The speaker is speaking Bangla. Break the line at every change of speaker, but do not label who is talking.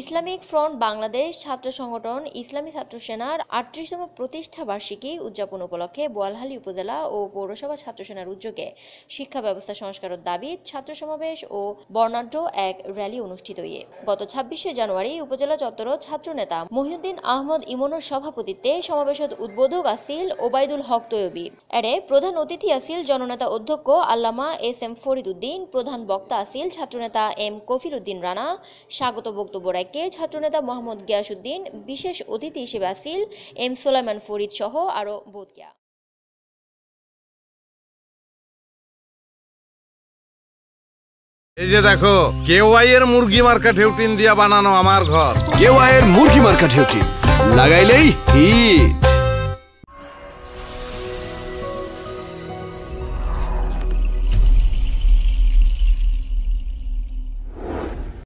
ইসলামিক ফ্রন্ট বাংলাদেশ ছাত্র সংগঠন ইসলামী ছাত্র সেনার আটত্রিশতম প্রতিষ্ঠা বার্ষিকী উদযাপন উপলক্ষে বোয়ালহালী উপজেলা ও পৌরসভা ছাত্র সেনার উদ্যোগে শিক্ষা ব্যবস্থা সংস্কারের দাবি, ছাত্র সমাবেশ ও বর্ণাঢ্য এক র্যালি অনুষ্ঠিত হয়ে গত ছাব্বিশে জানুয়ারি উপজেলা চত্বর ছাত্র নেতা মহিউদ্দিন আহমদ ইমনের সভাপতিত্বে সমাবেশত উদ্বোধক আসিল ওবায়দুল হক তৈয়বী। এরে প্রধান অতিথি আসিল জননেতা অধ্যক্ষ আল্লামা এস এম ফরিদ উদ্দিন প্রধান বক্তা আসিল ছাত্রনেতা এম কফির উদ্দিন রানা। স্বাগত বক্তব্য রাখে ছাত্রনেতা মোহাম্মদ গিয়াসুদ্দিন বিশেষ অতিথি হিসেবে আসিল এম সোলাইমান ফরিদ সহ আরও বোধকিয়া
এই যে দেখো কেওয়াই এর মুরগি মার্কা ঢেউটিন দিয়া বানানো আমার ঘর।
কেওয়াইয়ের মুরগি মার্কা ঢেউটিন লাগাইলেই হিট।